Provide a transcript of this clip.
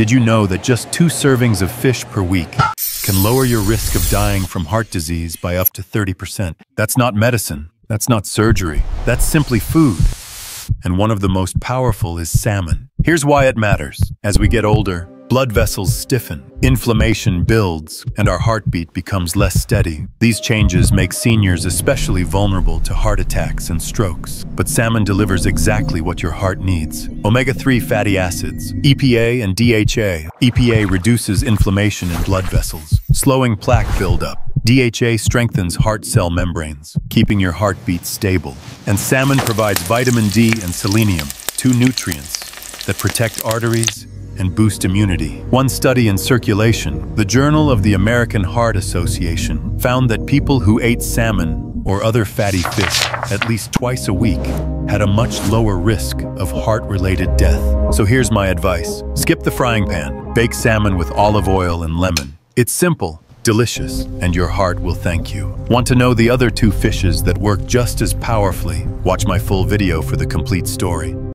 Did you know that just two servings of fish per week can lower your risk of dying from heart disease by up to 30%? That's not medicine. That's not surgery. That's simply food. And one of the most powerful is salmon. Here's why it matters. As we get older, blood vessels stiffen, inflammation builds, and our heartbeat becomes less steady. These changes make seniors especially vulnerable to heart attacks and strokes. But salmon delivers exactly what your heart needs. Omega-3 fatty acids, EPA and DHA. EPA reduces inflammation in blood vessels, slowing plaque buildup. DHA strengthens heart cell membranes, keeping your heartbeat stable. And salmon provides vitamin D and selenium, two nutrients that protect arteries and boost immunity. One study in Circulation, the Journal of the American Heart Association, found that people who ate salmon or other fatty fish at least twice a week had a much lower risk of heart-related death. So here's my advice. Skip the frying pan. Bake salmon with olive oil and lemon. It's simple, delicious, and your heart will thank you. Want to know the other two fishes that work just as powerfully? Watch my full video for the complete story.